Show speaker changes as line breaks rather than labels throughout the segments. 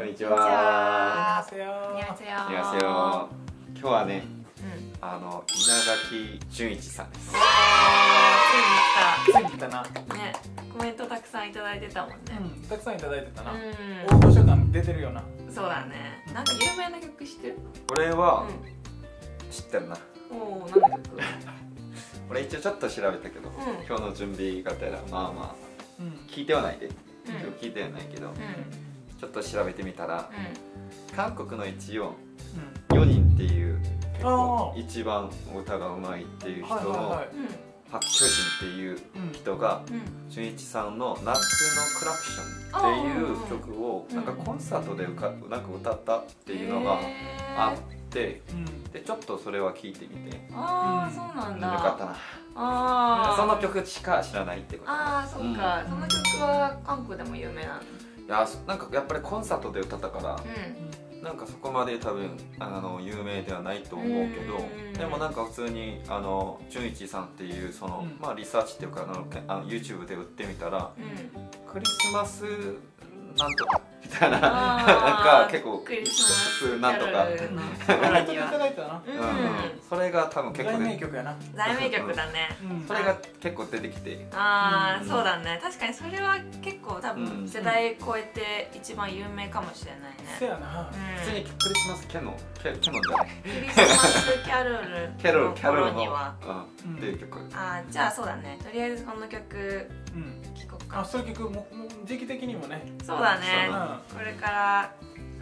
こんにちは。
こんにち
は。今日は。ね、
うん、
あの稲垣淳一さんです。
ついに来た。
ついに来たな。
ね、コメントたくさんいただいてたもんね。
うん、たくさんいただいてたな。大御所感出てるよな。
そうだね。なんか有名な曲知ってる？
俺は、知ってるな。
おお、なんだ曲？
俺一応ちょっと調べたけど、今日の準備がてらまあまあ、聞いては。ないで、今日聞いては。ないけど。
うん
ちょっと調べてみたら、
う
韓国の一応
うん。
4人っていう結
あ
構
ー
一番歌がうまいっていう人の。パク・チョジンっていう
うん。
人が
うん。
純一さんの「夏のクラクション」っていう曲を
うん
なんかコンサートでうかなんか歌ったっていうのがあって
うん。
でちょっとそれは聞いてみてよ
ああ、そうなんだ。
かったな
ああ。
その。曲しか知らないってこと
ああ、そっか。その曲は韓国でも有名なの。
いやなんかやっぱりコンサートで歌ったから
う
なんかそこまで多分あの有名ではないと思うけど
うん
でもなんか普通にあの純一さんっていうその、
うん
まあリサーチっていうかあのけあの YouTube で売ってみたら
ん。うん。
クリスマスなんとかみたいな。なんか結構
クリスマス
なん。とかそれが多分結構
大名
ね
曲やな。
大名曲だね。
うん。
それが結構出てきて。
ああ、
うん。
そうだね。確かにそれは結構多
うん。
分世代超えて一番有名かもしれないね、
せやな。
うん、
普通にクリスマスキャノン。キャキャノンじゃない。
クリスマスキャロル
キャロルキャロル
には。
うん。っていう曲。
あーじゃあそうだね。とりあえずこの曲
うん。
聴こう
あ、
か
そういう曲ももう時期的にもね。
そうだねこれから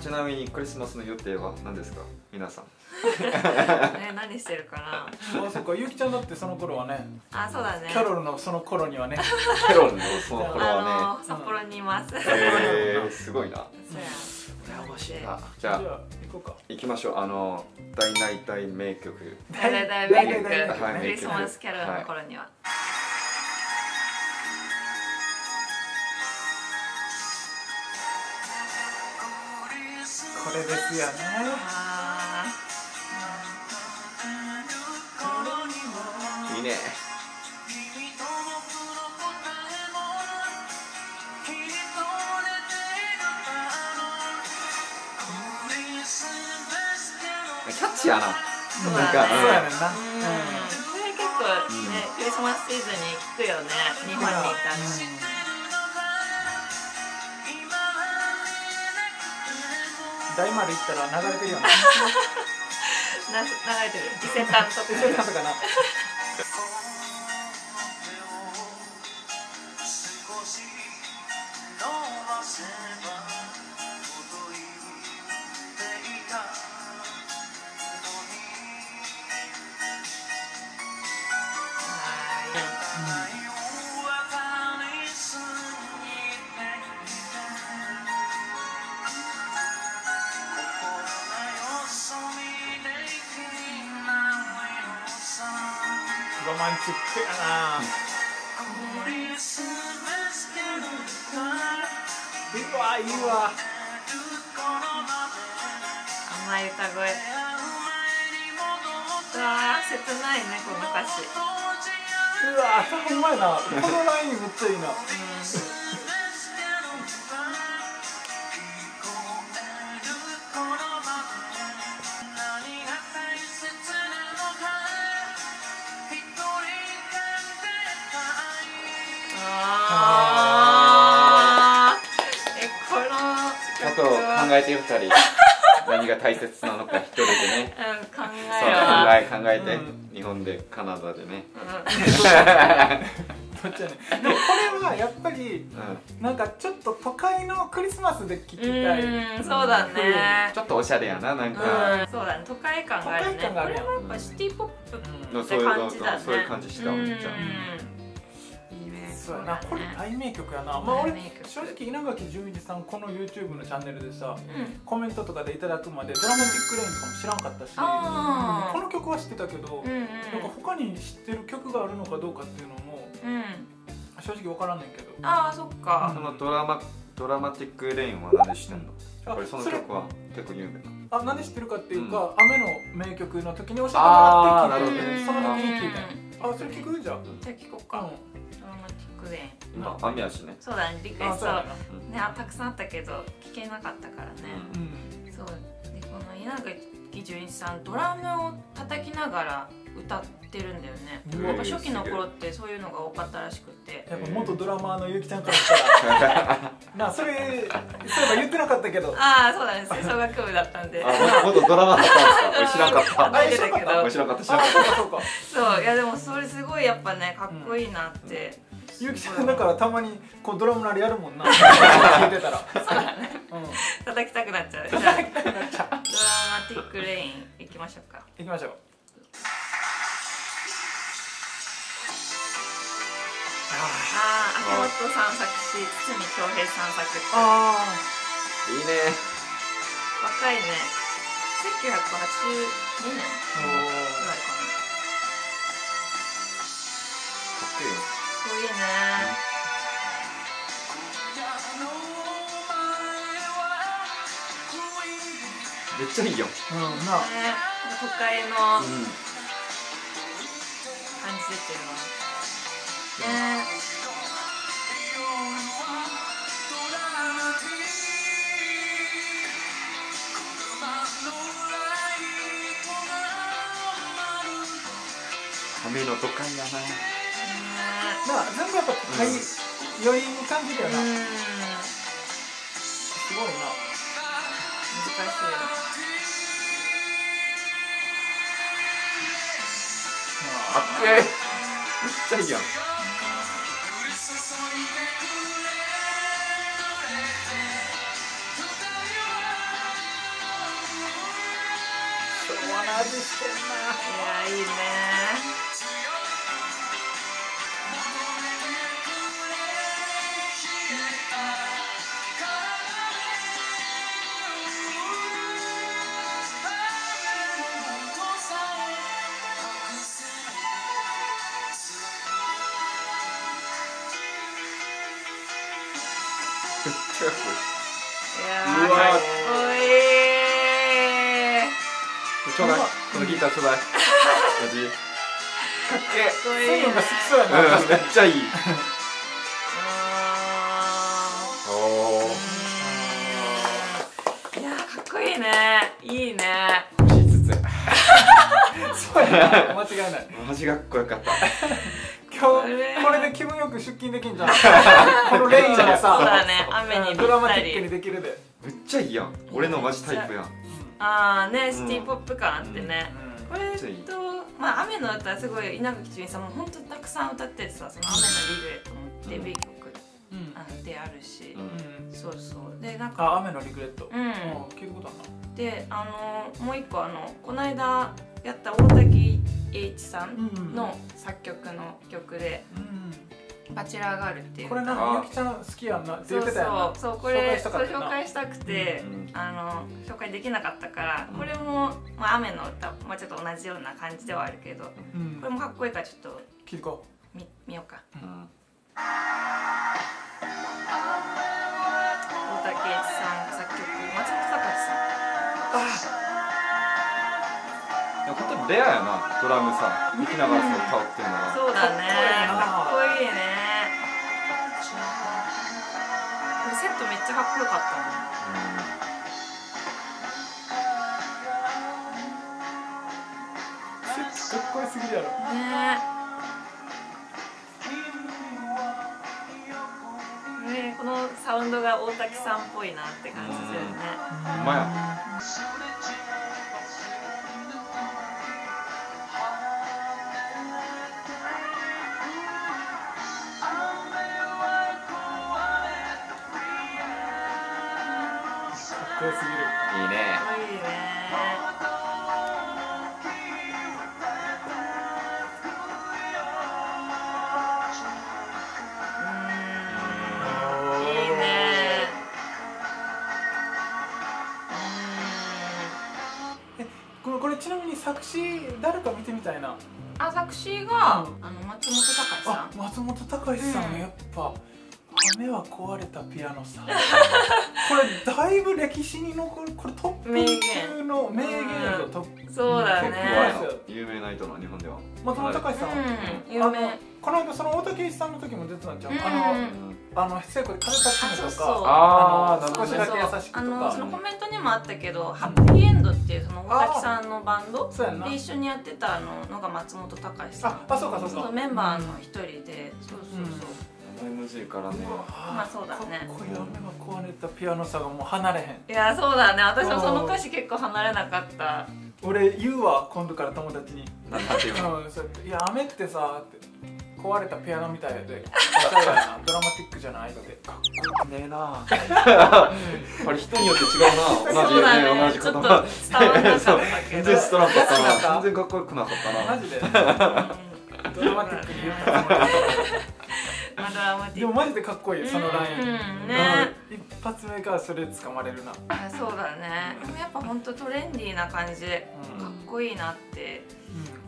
ちなみにクリスマスの予定は何ですか？皆さん。
ね何してるかな？
あ、そっか。ゆきちゃんだってその頃はね。
あそうだね。
キャロルのその頃にはね。
キャロルのその頃は
あの札幌にいます、
ね
そうや
へーすごいな。
羨ましい
あじ
じゃあ
ゃあ
行こうか。
行きましょう。あの大大大名曲。
大大大名曲。クリスマスキャロルの頃には、
これですよね。
あ
いいね。キャッチーやな。
ー
なんか
そうやねんな。
うん。これ結構ね、クリスマスシーズンに聞くよね。日本にいたら、
大丸行ったら流れてるよね。
な流れてる伊勢丹とか
そういうのかな。ロマンチックやな。うわいいわ。
甘い歌声うわー切ないねこの歌詞
うわほんまやな。このラインめっちゃいいな。
あえ
てよ二人。何が大切なのか一人でね。
うん考
そう考
え
考えて、
うん
日本でカナダでね。
どっちやね。でもこれはやっぱり
うん。
なんかちょっと都会のクリスマスで聞き
う
たい。
んそうだね。
ちょっとおしゃれやななん
う
か、
んそうだね。都会感があるね。これもやっぱシティポップって
のそういう
感じだね
そういう感じした
うん。
じゃん
そうやな。これ
ね
大名曲やな。まあ俺正直稲垣潤一さんこの YouTube のチャンネルでさ。
うん。
コメントとかでいただくまでドラマティックレインとかも知らんかったしこの曲は知ってたけど、
うんうん
なんか他に知ってる曲があるのかどうかっていうのも
うん。
正直分からんねんけど。
ああそっか。
そのドラマドラマティックレインは何で知ってんの？
あ
これその
それ
曲は結構有名な
あなんで知ってるかっていうか、
う
雨の名曲の時に教えてもらって聞いてその時に聞いたあそれ聞く？じゃん。
じゃあ聞こうか、ドラマティックレイン
まあ雨やしね
そうだね。リクエストねあたくさんあったけど聞けなかったからね、
うん
そう。でこの稲垣潤一さんドラムを叩きながら歌ってるんだよね。やっぱ初期の頃ってそういうのが多かったらしくて。
やっぱ元ドラマーのゆきちゃんから したらなそれそういえば言ってなかったけど。
ああそうだね。吹奏楽部だったんで。
あも元ドラマだったんですか？俺知らんかった。知らんかった。知
あ
らんかっ
そうかそうか。
そういやでもそれすごいやっぱねかっこいいなって、
ゆきちゃんだからたまにこうドラムなりやるもんな。聞いてたら。うん。
叩きたくなっちゃう。じゃあドラマティックレイン行きましょうか。
行きましょう。
ああ秋元さん作詞堤恭平さん作曲
あ
たいいね。
若いね。1982年。
あ
ぐらいかな。
かっこいい
いいね。
めっちゃいいよ
うんな
ね。都会の感
うん
じ出てるわね
雨の都会やな。
ね
なあ全部やっぱ都会寄りに感じるよな、
うん。
すごいな。
難しい。よ
かっけえめっちゃいいやん。
昭和な味してんない
やいいね
うわ
ー。かっこいい。
ちょうだい。このギターちょうだい。マジかっけ
かっこいい。ね
そういうのが好きそうやな、
えうん。めっちゃいい
あ
お
いやーかっこいいね。いいね。
星5
そうやな。間違いない。
つマジかっこよかった
今日これで気分よく出勤できんじゃん。このレインがさ
そうだね。雨にぴ
ドラマックに
り
できるで、
めっちゃいいやん。俺のマジタイプやん。
ああねシティポップ感あってね、
うん。
これとまあ雨の歌すごい稲垣潤一さんも本当たくさん歌っててさその雨のリグレットもデビュー曲であるし。
う、ん。
うん
そうそう。でなんか
あ雨のリグレット、
うん。
聞いたことある
であのもう一個あのこの間やった大滝栄一さん
な
の作曲の曲で
うん「
バチェラーガール」っていう。
これなんかゆきちゃん好きやんなって言ってたやんな。
そうそう。これ
紹介した
くて、
うん
あの紹介できなかったから
うん。
これも、まあ、雨の歌、まあ、ちょっと同じような感じではあるけど
うん。
これもかっこいいからちょっと見見ようか。
うんレアやなドラムさ弾きながらそう歌うっていうのが
そうだね。
か
かっこいいね。これセットめっちゃかっこよかったね
うセットかっこよすぎるやろ
ね。ねこのサウンドが大滝さんっぽいなって感じするね。
ほんまやいいね。
いいね
これこれちなみに作詞誰か見てみたいな。
あ作詞があの松本隆さん。
あ松本隆さん、
うん
やっぱあ雨は壊れたピアノさ これだいぶ歴史に残るこれトップ中の名言やぞトップ
そう。だね
有名な人の日本では
松本隆さん、
うん。有名
この間その大竹一さんの時も出てたんちゃう、
うん。
あの
うん
あの聖子で風立ちぬと
あそうそう
か
あー
あの少しだけ優しくと
あの
か
そのコメントにもあったけどハッピーエンドっていうその大滝さんのバンド
そうやんな。
で一緒にやってたののが松本隆さん。
ああそうかそうか。
そうメンバーの一人で。そうそうそう、
名前むずいからね。
まあそうだね。
かっこいい雨が壊れたピアノさがもう離れへん。
いやそうだね。私もその歌詞結構離れなかった。
俺言うわ今度から友達に。
なんなんていう
いや雨ってさって。壊れたピアノみたいで。ドラマティックじゃないって。
かっこよくねえな。これ人によって違うな。同じ同
ねちょっと
じ言葉
伝わらなかった
そう
けど。
全然ストラップだった。全然かっこよくなかったな。
マジで。
うん。
ドラマティックに言う でもマジでかっこいいそのライン、
うんね。
うん。一発目からそれ掴まれるな、
あそうだね。でもやっぱ本当トレンディーな感じ。で
うん。
かっこいいなって。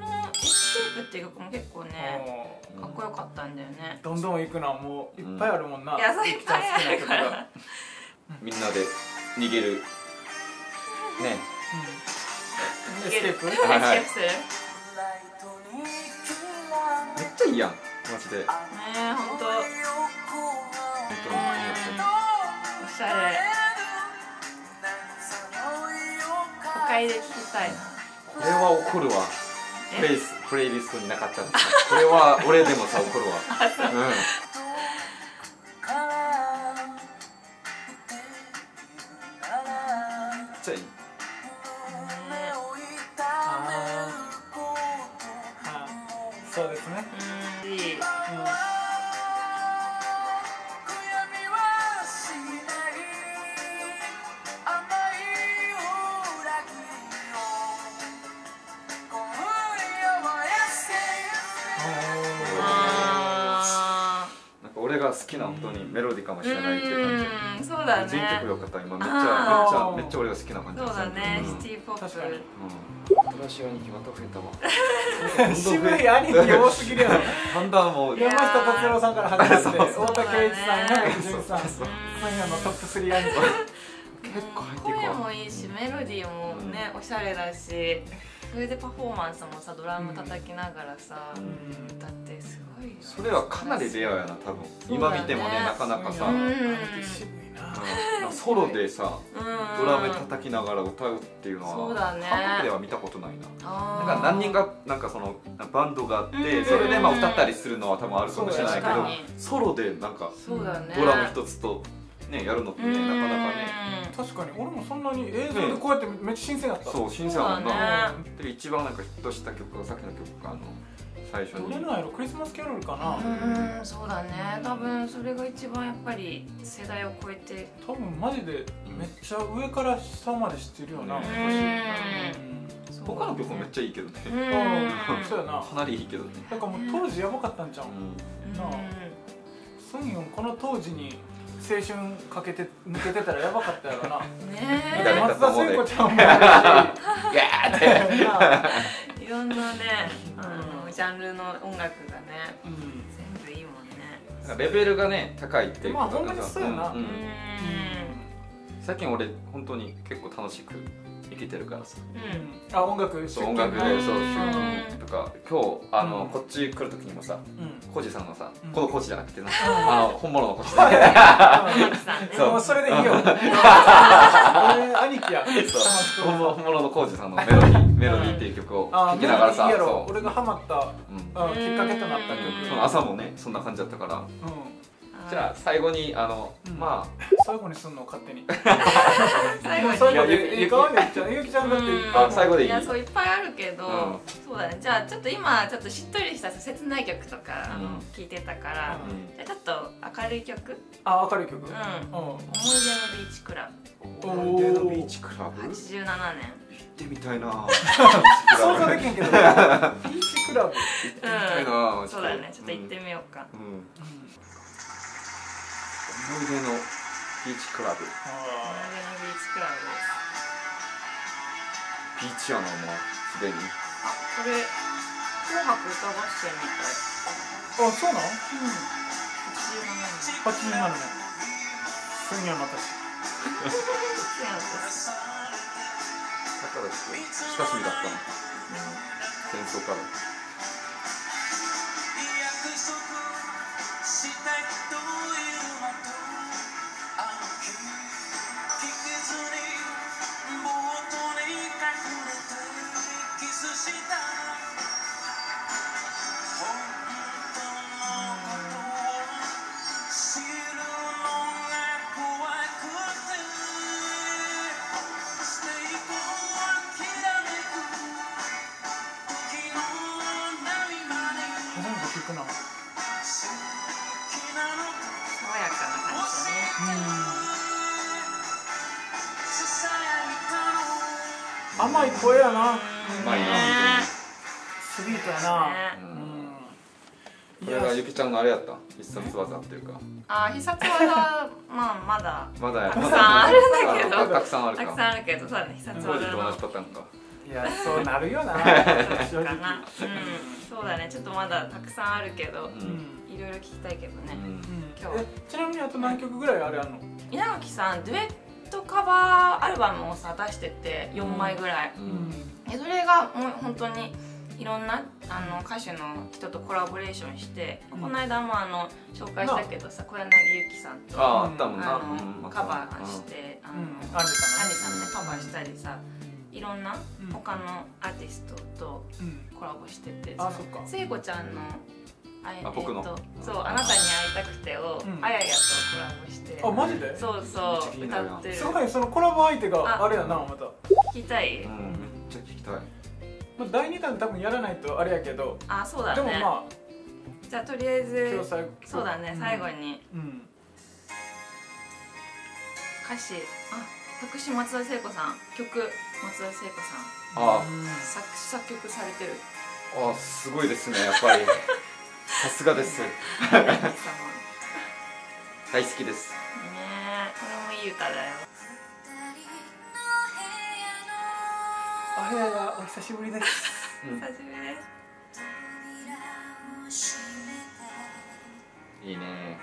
この「エスケープ」っていう曲も結構ねかっこよかったんだよね。
どんどん行くのはもういっぱいあるもんな、
いやそういっぱいあるから
みんなで逃げる。ね。
うん。エスケープ？
エスケ
はいはい
ープする？ね
めっちゃいいやんマジで
え本当
本当に
おしゃれ。都会で聴きたいな。
これは怒るわ。
え？
プレイスプレイリストになかったんですこれは俺でもさ怒るわ。うんきな本当にメロディーかもしれないっていう感
うんそうだ
じ全曲
ね
よかった今めっちゃめっちゃめっちゃ俺が好きな感じ。
そうだね。
うん
シティポップ。
確かに
うん新しい兄貴また増えたわ。
渋い兄貴多すぎるやろ。
だんだんもう
山下達郎さんから始まって太田圭一さん稲垣潤さん
そう
今夜のトップ3兄貴
結構入っていく
声
わ
もいいしメロディーもねおしゃれだしそれでパフォーマンスもさドラム叩きながらさ
うん。
歌ってすごいよ
それはかなりレアやな多分。
ね。
今見てもねなかなかさ。
うん。
うんソロでさ
うん
ドラム叩きながら歌うっていうのは
そうだね
韓国では見たことないななんか何人かなんかそのバンドがあって
うん
それでまあ歌ったりするのは多分あるかもしれないけどソロでなんかドラム一つとねやるのってねなかなかね。
確かに俺もそんなに映像でこうやってめっちゃ新鮮だった。
そう新鮮やもん
そうだ
な
ね。
で一番なんかヒットした曲がさっきの曲があの最初に。
クリスマスキャロルかな？
うんそうだね。多分それが一番やっぱり世代を超えて。
多分マジでめっちゃ上から下まで知ってるよな
うん。
昔
他の曲もめっちゃいいけどね。
そうやな。
かなりいいけどね。
だからもう当時やばかったんちゃ
ん。
なあ。スンヨンこの当時に青春かけて抜けてたらやばかったやろな。
ね
誰だ
松田聖子ちゃんも
ギャーって
え
えいろんなねあのジャンルの音楽がね
うん。
全部いいもんね。
レベルがね高いっていう
まあほんまにそうやな。
うん最近俺本当に結構楽しく生きてるからさ。
うん。
あ音楽
そう音楽で
うん
そうか今日あの、
うん。
こっち来る時にもさ
うん。
コジさんのさ、
うん。
このコジじゃなくてな、
ん。
あの本物のコジで。
マキさんね
そう。
もうそれでいいよ。俺兄貴や。
本物本物のコジさんのメロディーメロディーっていう曲を
あ
聴きながらさ
俺がハマったきっかけとなった
うん
曲。
その朝もねそんな感じだったから。
うん
じゃあ最後にあの、
うん。
ま
最後にすんの勝手 に。
最後に。
最後
いやゆ
にゆかわゆきちゃんゆきちゃん。だって
あ最後でいい。
やそういっぱいあるけど、
うん。
そうだね。じゃあちょっと今ちょっとしっとりした切ない曲とか、あの
うん
聞いてたから、
あ、うん。
じゃあちょっと明るい曲、うん、
あ明るい曲？うん。
思い出のビーチクラブ。
思い出のビーチクラブ？行っ
87年。
てみたいな。
想像できんけどビーチクラブ。
行ってみたいな、
そうだね。ちょっと行ってみようか、
うん、うん思い出のビーチクラブ。
思い出のビー。チクラブです
ビーチやなもうすでに。
あこれ紅白歌合戦みたい。
あ そうなん。
87
87年。すんげえまたし
です
だからちょっと親しみだったの。戦争から
甘い声やな。
うまいな
スイートやな。
これがゆきちゃんのあれやった？必殺技っていうか。
あ必殺技は まあまだ。
まだや。
たくさんあるんだけど。
あたくさんあるか。
たくさんあるけどそうだね。必殺
当時と同じパターンか。
いやそうなるよな。正直
かな。うん。そうだね。ちょっとまだたくさんあるけどいろいろ聞きたいけどね。
うん。
今日
えちなみにあと何曲ぐらいあれあんの？
稲垣さんデュエットカバーアルバムをさ出してて4枚ぐらい、
うん。
でそれがもう本当にいろんなあの歌手の人とコラボレーションして、
うん。
この間もあの紹介したけどさ小柳ゆきさんと
あ
のカバーして、あの
うん。
アン
リさんね。
カバーしたりさいろんな
うん。
他のアーティストと
うん。
コラボしてて、
あそっか。
聖子ちゃんのあ
僕の。
えっとそう「あなたに会いたくて」を、
うん。
あややとコラボして。
あマジで？
そうそう歌ってる。
すごいそのコラボ相手が
あ。
あれやなまた。
聞きたい、
うんめっちゃ聞きたい。
まあ第2弾多分やらないとあれやけど。
あそうだね。
でもま
じゃあとりあえ
あ
ず
今日最後。
そうだね、最後に。
うん
歌詞。あ作詞松田聖子さん。曲松田聖子さん。
あ。
作詞作曲されてる。
あすごいですねやっぱり さすがです。大好きです。
えこれもいい歌だよ。
あややお久しぶりです。
うん。
久しぶりです。
いいね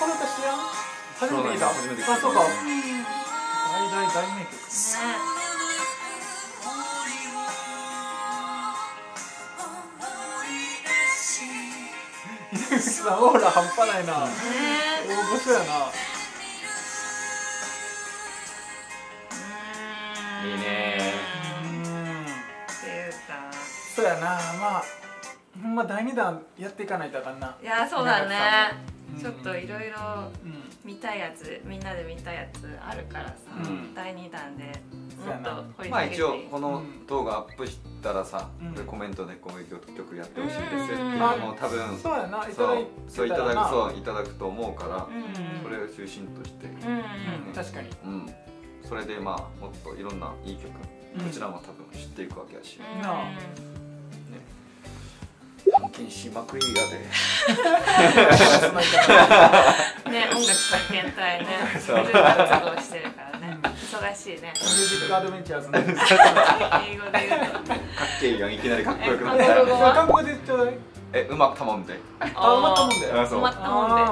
この歌知らん初めて聞いた。
初めて聞いた
あそうか。大大大名曲。さんオーラ半端ないな。
ね。
大御所やな。
え
いいね。
そうやな。まあほんま第2弾やっていかないとあかんな。い
やそうだね。
うん
ちょっといろいろ
うん。
見たいやつみんなで見たいやつあるからさ、
うん。
第2弾でもっと掘り
まあ
下げて。
一応この動画アップしたらさ、コメントでこういう曲やってほしいですって
うん
いうのも多分
そうやな。いた
そう
だい
そういただくそういただくと思うから、
うん
それを中心として、
うんうん
うん。確かに。
うん、それでまあもっといろんないい曲、
うん。
こちらも多分知っていくわけやし、
うん
なあ
探検しまくりがで。
ね音楽体験隊ね。
そう。
活動してるからね。忙しいね。
ミュージックアドベンチャーズね。
英語で言うと
かっけえやんいきなりかっこよくなっ
え韓国
て
語は？
韓国語でちょうだい
えうまくたもんで。
あ埋まったもんで。
う。
埋まったもんで。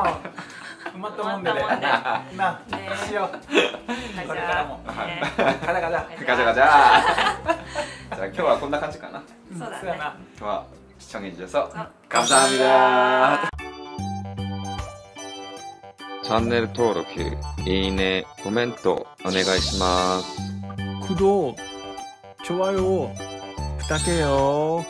まったもんで。で。
埋まったもんで。
な
ね。
しよう。これからも。
ね。
ガチャガチャ。
ガチャガチャ。じゃあ今日はこんな感じかな。
そうだね。
今日は 시청해주셔서
아,
감사합니다チャンネル登録、いいね、コメントお願いします。
구독 좋아요 부탁해요